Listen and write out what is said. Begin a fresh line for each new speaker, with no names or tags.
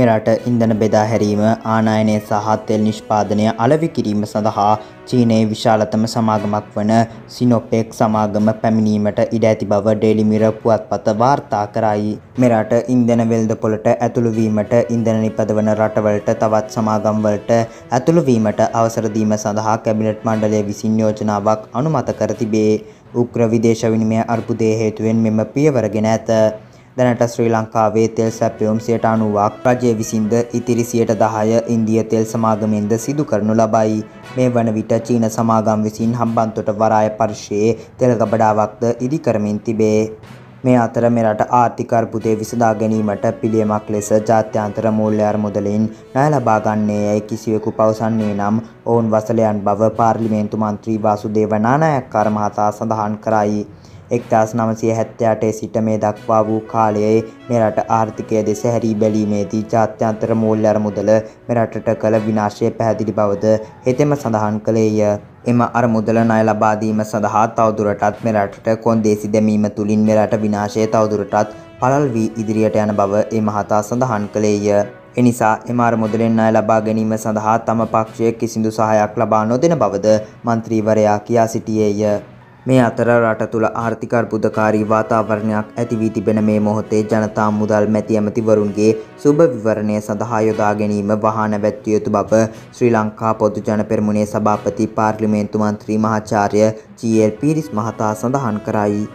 මෙරට ඉන්ධන බෙදා හැරීම ආනයනය සහ තෙල් නිෂ්පාදනය අලෙවි කිරීම සඳහා චීනයේ විශාලතම සමාගමක් වන සිනොපෙක් සමාගම පැමිණීමට ඉඩ ඇති බව ඩේලි මිරර් පුවත්පත වාර්තා කරයි. මෙරට ඉන්ධන වෙළඳපොළට ඇතුළු වීමට ඉන්ධන නිපදවන රටවලට තවත් සමාගම්වලට ඇතුළු වීමට අවසර දීම සඳහා කැබිනට් මණ්ඩලය විසින් යෝජනාවක් අනුමත කර තිබේ. උග්‍ර විදේශ විනිමය අර්බුදය හේතුවෙන් මෙම පියවර ගෙන ඇත. දැනට ශ්‍රී ලංකාවේ තෙල් සැපයුම් 90%ක් රජය විසින්ද ඉතිරි 10% ඉන්දිය තෙල් සමාගමෙන්ද සිදු කරනු ලබයි. මේ වන විට චීන සමාගම් විසින් හම්බන්තොට වරාය පරිශ්‍රයේ තෙල් ගබඩාවක්ද ඉදි කරමින් තිබේ. මේ අතර මෙරට ආර්ථික අර්බුදය විසඳා ගැනීමට පිළියමක් ලෙස ජාත්‍යන්තර මූල්‍ය අරමුදලින් ණය ලබා ගන්නේ යැයි කිසිවෙකු පවසන්නේ නම් ඔවුන් වසල යන බව පාර්ලිමේන්තු මන්ත්‍රී වාසුදේව නානායක්කාර මහතා සඳහන් කරයි. එක්දහස් නවසිය හැත්තෑටේ සිට මේ දක්වා වූ කාලයේ මෙරට ආර්ථිකය දෙස හැරී බැලීමේදී ජාත්‍යන්තර මූල්‍ය අරමුදල මෙරටට කළ විනාශය පැහැදිලි බවද හෙතෙම සඳහන් කළේය. එම අරමුදල ණය ලබා දීම සඳහා තවදුරටත් මෙරටට කොන්දේසි දැමීම තුළින් මෙරට විනාශය තවදුරටත් පළල් වී ඉදිරියට යන බව ඒ මහතා සඳහන් කළේය. එනිසා එම අරමුදලෙන් ණය ලබා ගැනීම සඳහා තම පක්ෂය කිසිදු සහායක් ලබා නොදෙන බවද මන්ත්‍රීවරයා කියා සිටියේය. මේ අතර රට තුළ ආර්ථික අර්බුදකාරී වාතාවරණයක් ඇති වී තිබෙන මේ මොහොතේ ජනතා මුදල් මැති ඇමතිවරුන්ගේ සුබ විවරණය සඳහා යොදා ගැනීම වහා නැවැත්විය යුතු බව ශ්‍රී ලංකා පොදු ජන පෙරමුණේ සභාපති පාර්ලිමේන්තු මන්ත්‍රී මහාචාර්ය ජී.එල්. පීරිස් මහතා සඳහන් කරයි.